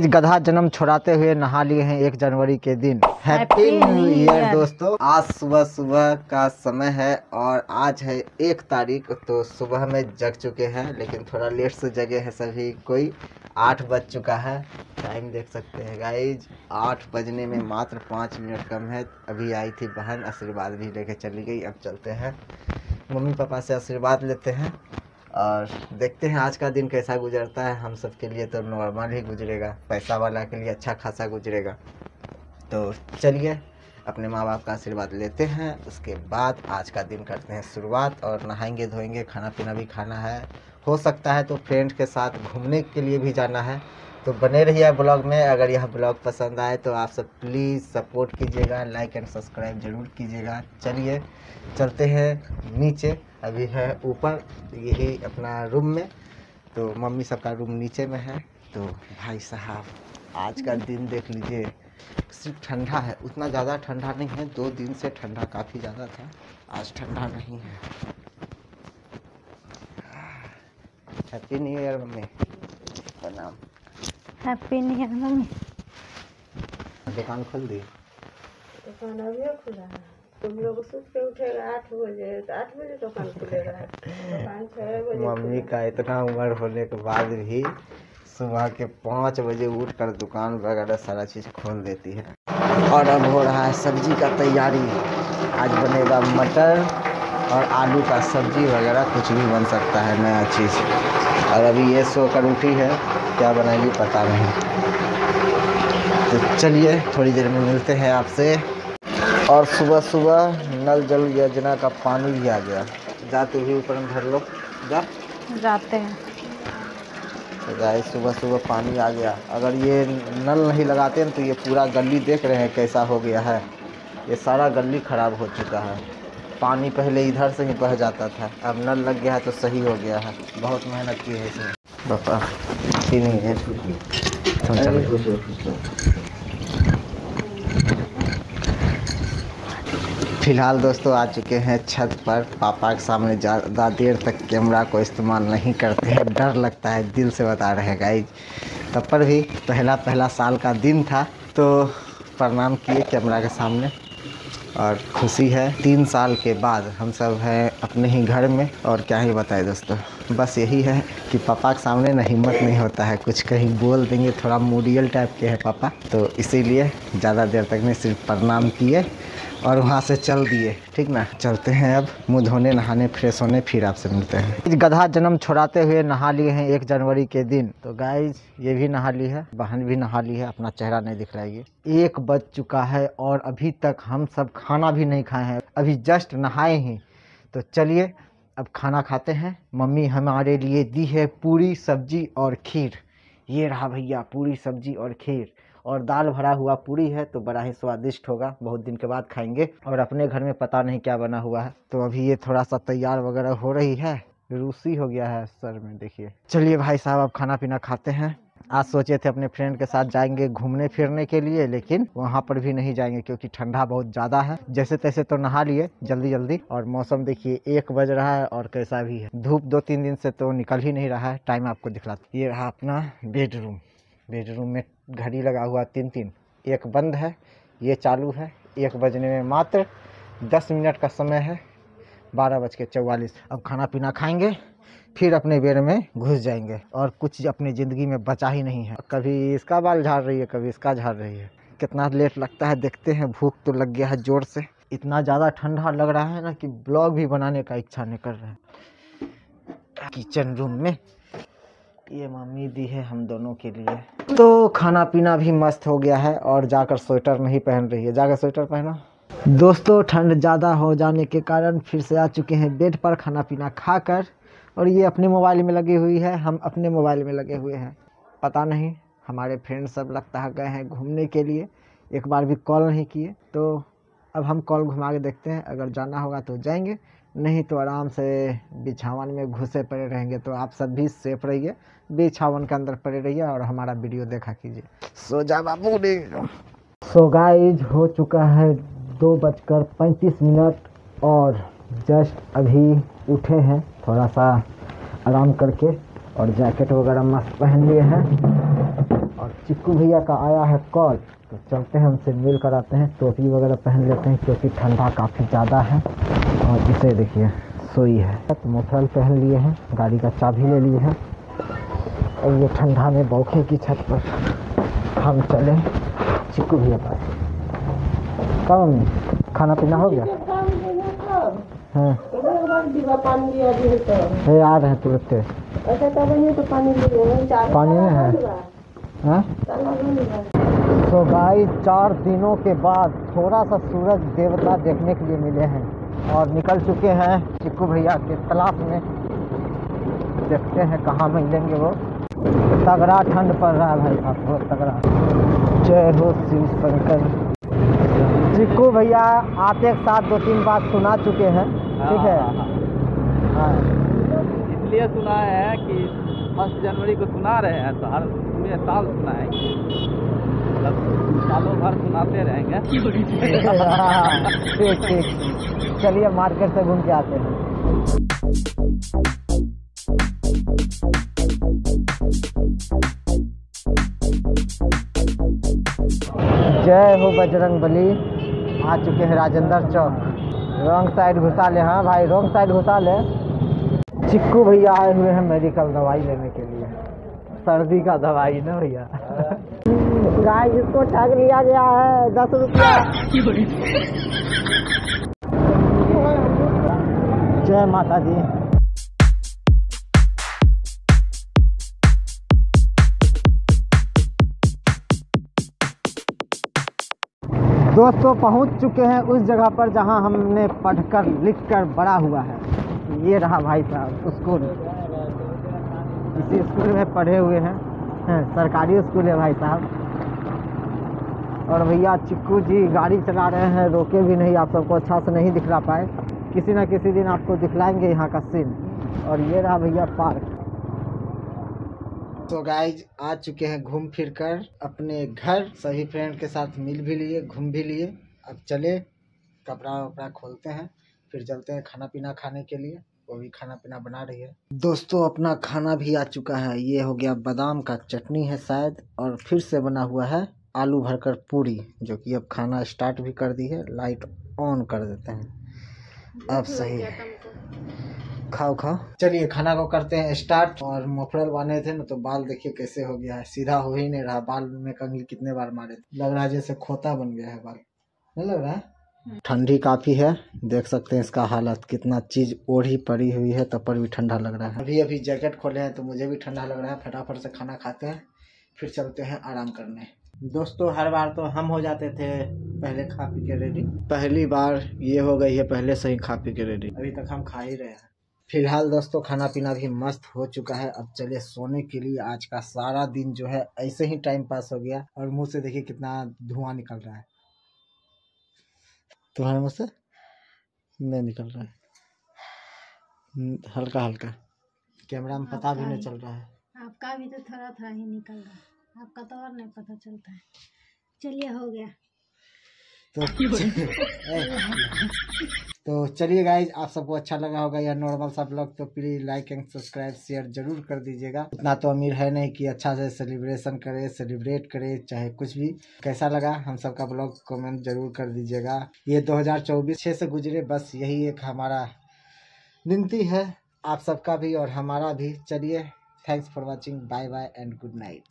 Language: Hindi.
गधा जन्म छुड़ाते हुए नहा लिए हैं एक जनवरी के दिन। हैप्पी न्यू ईयर दोस्तों। आज सुबह सुबह का समय है और आज है एक तारीख तो सुबह में जग चुके हैं लेकिन थोड़ा लेट से जगे हैं सभी कोई। आठ बज चुका है। टाइम देख सकते हैं गाइज़ आठ बजने में मात्र पाँच मिनट कम है। अभी आई थी बहन आशीर्वाद भी लेके चली गई। अब चलते हैं। मम्मी पापा से आशीर्वाद लेते हैं। और देखते हैं आज का दिन कैसा गुजरता है हम सब के लिए तो नॉर्मल ही गुजरेगा, पैसा वाला के लिए अच्छा खासा गुजरेगा। तो चलिए, अपने माँ बाप का आशीर्वाद लेते हैं, उसके बाद आज का दिन करते हैं शुरुआत और नहाएँगे धोएँगे खाना पीना भी खाना है। हो सकता है तो फ्रेंड के साथ घूमने के लिए भी जाना है। तो बने रहिए ब्लॉग में, अगर यह ब्लॉग पसंद आए तो आप सब प्लीज़ सपोर्ट कीजिएगा लाइक एंड सब्सक्राइब ज़रूर कीजिएगा। चलिए, चलते हैं नीचे। अभी है ऊपर, यही अपना रूम में। तो मम्मी सबका रूम नीचे में है। तो भाई साहब, आज का दिन देख लीजिए, सिर्फ़ ठंडा है। उतना ज़्यादा ठंडा नहीं है, दो दिन से ठंडा काफ़ी ज़्यादा था। आज ठंडा नहीं है। हैप्पी न्यू ईयर मम्मी प्रणाम हैप्पी न्यू ईयर मम्मी दुकान खोल दी। दुकान अभी खुला है। तुम लोग सुबह के उठेगा आठ बजे तो आठ बजे दुकान खुलेगा। दुकान छः बजे मम्मी का इतना उम्र होने के बाद भी सुबह के पाँच बजे उठ कर दुकान वगैरह सारा चीज़ खोल देती है। और अब हो रहा है सब्ज़ी का तैयारी। आज बनेगा मटर और आलू का सब्ज़ी वगैरह कुछ भी बन सकता है नया चीज़। और अभी ये सो कर उठी है क्या बनाएगी पता नहीं। तो चलिए थोड़ी देर में मिलते हैं आपसे। और सुबह सुबह नल जल योजना का पानी भी आ गया। जाते हुए ऊपर में भर लो जा। जाते हैं। तो गाइस सुबह सुबह पानी आ गया। अगर ये नल नहीं लगाते ना तो ये पूरा गली देख रहे हैं कैसा हो गया है। ये सारा गली खराब हो चुका है। पानी पहले इधर से ही बह जाता था। अब नल लग गया है तो सही हो गया है। बहुत मेहनत की है इसमें पापा नहीं है फ़िलहाल दोस्तों आ चुके हैं छत पर। पापा के सामने ज़्यादा देर तक कैमरा को इस्तेमाल नहीं करते हैं। डर लगता है दिल से बता रहे हैं गाइज़ तब पर भी पहला पहला साल का दिन था। तो प्रणाम किए कैमरा के सामने। और खुशी है। तीन साल के बाद हम सब हैं अपने ही घर में। और क्या ही बताएँ दोस्तों, बस यही है कि पापा के सामने ना हिम्मत नहीं होता है। कुछ कहीं बोल देंगे, थोड़ा मूडियल टाइप के हैं पापा। तो इसीलिए ज़्यादा देर तक ने सिर्फ़ प्रणाम किए। और वहाँ से चल दिए। ठीक ना? चलते हैं अब। मुँह धोने, नहाने, फ्रेश होने, फिर आपसे मिलते हैं। गधा जन्म छुड़ाते हुए नहा लिए हैं एक जनवरी के दिन। तो गाइज़ ये भी नहा ली है। बहन भी नहा ली है। अपना चेहरा नहीं दिख रहा है ये एक बज चुका है और अभी तक हम सब खाना भी नहीं खाए हैं। अभी जस्ट नहाए ही। तो चलिए, अब खाना खाते हैं। मम्मी हमारे लिए दी है पूरी सब्ज़ी और खीर। ये रहा भैया, पूरी सब्ज़ी और खीर। और दाल भरा हुआ पूरी है तो बड़ा ही स्वादिष्ट होगा। बहुत दिन के बाद खाएँगे और अपने घर में पता नहीं क्या बना हुआ है। तो अभी ये थोड़ा सा तैयार वगैरह हो रही है। रूसी हो गया है सर में, देखिए। चलिए भाई साहब, अब खाना पीना खाते हैं। आज सोचे थे अपने फ्रेंड के साथ जाएँगे घूमने फिरने के लिए, लेकिन वहाँ पर भी नहीं जाएँगे क्योंकि ठंडा बहुत ज़्यादा है। जैसे तैसे तो नहा लिए जल्दी जल्दी और मौसम देखिए, एक बज रहा है और कैसा भी है। धूप दो तीन दिन से तो निकल ही नहीं रहा है। टाइम आपको दिखलाता ये रहा अपना बेडरूम। बेडरूम में घड़ी लगा हुआ तीन तीन। एक बंद है, ये चालू है, एक बजने में मात्र दस मिनट का समय है, बारह बज के चौवालीस। अब खाना पीना खाएँगे, फिर अपने बेर में घुस जाएँगे और कुछ अपनी ज़िंदगी में बचा ही नहीं है। कभी इसका बाल झाड़ रही है, कभी इसका झाड़ रही है। कितना लेट लगता है, देखते हैं, भूख तो लग गया है ज़ोर से। इतना ज़्यादा ठंडा लग रहा है ना कि ब्लॉग भी बनाने का इच्छा नहीं कर रहे हैं। किचन रूम में ये मम्मी दी है हम दोनों के लिए। तो खाना पीना भी मस्त हो गया है और जाकर स्वेटर नहीं पहन रही है। जाकर स्वेटर पहना। दोस्तों, ठंड ज़्यादा हो जाने के कारण फिर से आ चुके हैं बेड पर खाना पीना खाकर और ये अपने मोबाइल में लगी हुई है। हम अपने मोबाइल में लगे हुए हैं। पता नहीं, हमारे फ्रेंड सब लगता है गए हैं घूमने के लिए। एक बार भी कॉल नहीं किए। तो अब हम कॉल घुमा के देखते हैं। अगर जाना होगा तो जाएँगे। नहीं तो आराम से बिछावन में घुसे पड़े रहेंगे। तो आप सब भी सेफ़ रहिए, बिछावन के अंदर पड़े रहिए और हमारा वीडियो देखा कीजिए। सो जा बाबू सो गाइज़ हो चुका है दो बजकर पैंतीस मिनट और जस्ट अभी उठे हैं, थोड़ा सा आराम करके और जैकेट वगैरह मस्त पहन लिए हैं। चिक्कू भैया का आया है कॉल तो चलते हैं हमसे मिल कर आते हैं। टोपी वगैरह पहन लेते हैं क्योंकि ठंडा काफ़ी ज़्यादा है। और इसे देखिए सोई है। तो मोफरल पहन लिए हैं गाड़ी का चाबी ले लिए हैं। और ये ठंडा में बौखे की छत पर हम चले चिक्कू भैया पास। मम्मी खाना पीना हो गया? हाँ। तो ये आ रहे हैं तुरंत। अच्छा तो पानी ले पानी में है। हाँ? तो गाइस चार दिनों के बाद थोड़ा सा सूरज देवता देखने के लिए मिले हैं और निकल चुके हैं चिक्कू भैया के तलाश में। देखते हैं कहाँ मिलेंगे वो। तगड़ा ठंड पड़ रहा है भाई साहब बहुत तगड़ा। जय हो शिव शंकर। चिक्कू भैया आते के साथ दो तीन बात सुना चुके हैं ठीक है। हाँ। इसलिए सुना है कि फ़र्स्ट जनवरी को सुना रहे हैं तो हर पूरे साल सुना है मतलब सालों भर सुनाते रहेंगे। ठीक ठीक चलिए मार्केट से घूम के आते हैं। जय हो बजरंग बली आ चुके हैं राजेंद्र चौक। रॉन्ग साइड घुसा ले हाँ भाई रॉन्ग साइड घुसा ले। चिक्कू भैया आए हुए हैं मेडिकल दवाई लेने के लिए। सर्दी का दवाई ना भैया। गाय जिसको ठग लिया गया है दस रुपया। जय माता दी दोस्तों पहुँच चुके हैं उस जगह पर जहाँ हमने पढ़कर लिखकर बड़ा हुआ है। ये रहा भाई साहब स्कूल। इसी स्कूल में पढ़े हुए हैं। हैं, सरकारी स्कूल है भाई साहब। और भैया चिक्कू जी गाड़ी चला रहे हैं रोके भी नहीं आप सबको अच्छा से नहीं दिखला पाए। किसी ना किसी दिन आपको दिखलाएँगे यहाँ का सीन और ये रहा भैया पार्क। तो गाइज़ आ चुके हैं घूम फिर कर अपने घर सभी फ्रेंड के साथ मिल भी लिए घूम भी लिए। अब चले कपड़ा वपड़ा खोलते हैं। फिर चलते हैं खाना पीना खाने के लिए। वो भी खाना पीना बना रही है। दोस्तों, अपना खाना भी आ चुका है। ये हो गया बादाम का चटनी है शायद, और फिर से बना हुआ है आलू भरकर पूरी, जो कि अब खाना स्टार्ट भी कर दी है। लाइट ऑन कर देते हैं। अब सही है। खाओ खाओ। चलिए, खाना को करते हैं स्टार्ट। और मोफरल बांधे थे ना तो बाल देखिए कैसे हो गया है। सीधा हो ही नहीं रहा। बाल में कंघी कितने बार मारे लग रहा है जैसे खोता बन गया है बाल। नहीं लग रहा है? ठंडी काफ़ी है, देख सकते हैं इसका हालत कितना चीज़ ओढ़ी पड़ी हुई है, तब पर भी ठंडा लग रहा है। अभी अभी जैकेट खोले हैं तो मुझे भी ठंडा लग रहा है, फटाफट से खाना खाते हैं, फिर चलते हैं आराम करने। दोस्तों, हर बार तो हम हो जाते थे पहले खा पी के रेडी। पहली बार ये हो गई है पहले से ही खा पी के रेडी। अभी तक हम खा ही रहे हैं। फ़िलहाल दोस्तों खाना पीना भी मस्त हो चुका है। अब चले सोने के लिए आज का सारा दिन जो है ऐसे ही टाइम पास हो गया और मुँह से देखिए कितना धुआँ निकल रहा है। तुम्हारे मुँह से? नहीं निकल रहा है। हम्म, हल्का हल्का। कैमरा में पता भी नहीं चल रहा है। आपका भी तो थोड़ा थोड़ा ही निकल रहा है। आपका तो और नहीं पता चलता है। चलिए हो गया। तो तो चलिए गाइज़ आप सबको अच्छा लगा होगा यह नॉर्मल सा ब्लॉग तो please like and subscribe share ज़रूर कर दीजिएगा। उतना तो अमीर है नहीं कि अच्छा से सेलिब्रेशन करे सेलिब्रेट करे चाहे कुछ भी। कैसा लगा? हम सबका ब्लॉग कमेंट ज़रूर कर दीजिएगा। ये 2024 छः से गुजरे बस यही एक हमारा विनती है। आप सबका भी और हमारा भी। चलिए thanks for watching bye bye and good night